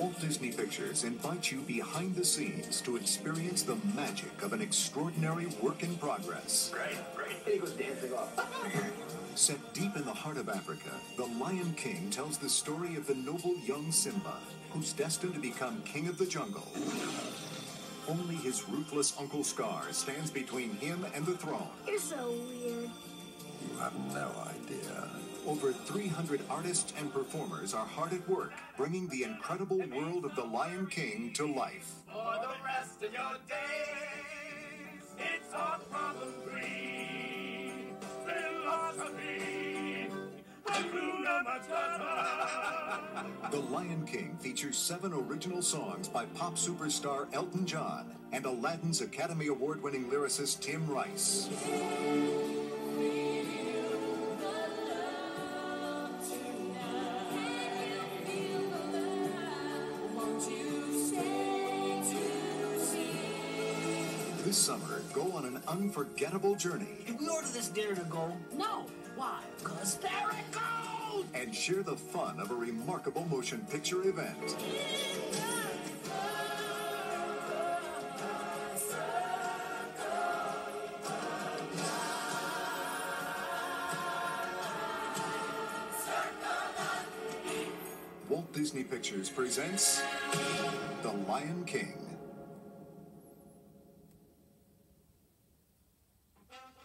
Walt Disney Pictures invites you behind the scenes to experience the magic of an extraordinary work in progress. Right, right. And he goes dancing off. Set deep in the heart of Africa, The Lion King tells the story of the noble young Simba, who's destined to become king of the jungle. Only his ruthless Uncle Scar stands between him and the throne. You're so weird. You have no idea. Over 300 artists and performers are hard at work, bringing the incredible world of The Lion King to life. For the rest of your days, it's all problem free. Philosophy, Hakuna Matata. The Lion King features seven original songs by pop superstar Elton John and Aladdin's Academy Award winning lyricist Tim Rice. This summer, go on an unforgettable journey Did we order this dinner to go? No. Why? Because there it goes! and share the fun of a remarkable motion picture event. Walt Disney Pictures presents The Lion King.